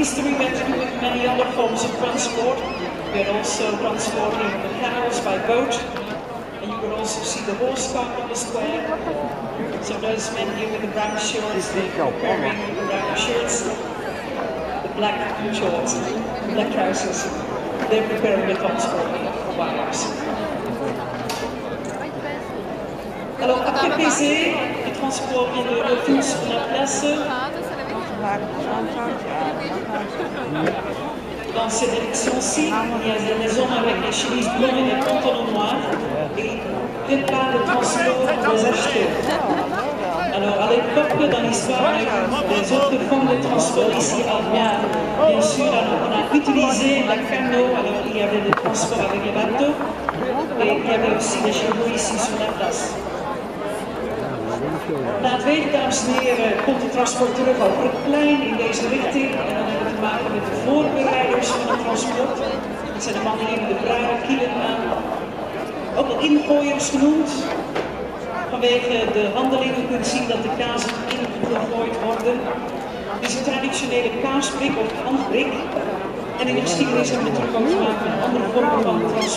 history we do with many other forms of transport. We are also transporting the canals by boat. And you can also see the horse cart on the square. So those men here with the brown shorts, they're wearing the brown shirts, the black shorts, the black trousers. They're preparing the transport for wires. Alors, après le transport vient de la place. Dans cette direction-ci, il y a des hommes avec des chemises bleues et des pantalons noirs et prépare le transport des acheteurs. Alors, à l'époque, dans l'histoire, des autres formes de transport ici à Bien, bien sûr, alors, on a utilisé la canot, alors il y avait des transports avec les bateaux et il y avait aussi des chevaux ici sur la place. Na het weten, dames en heren, komt het transport terug plein in deze richting. En voorbereiders van het transport. Dat zijn de mannen met de bruine kielen aan. Ook wel ingooiers genoemd. Vanwege de handelingen kunt zien dat de kazen ingegooid worden. Het is een traditionele kaasbrik of handbrik. En in de geschiedenis hebben we terug ook te maken andere vormen van transport.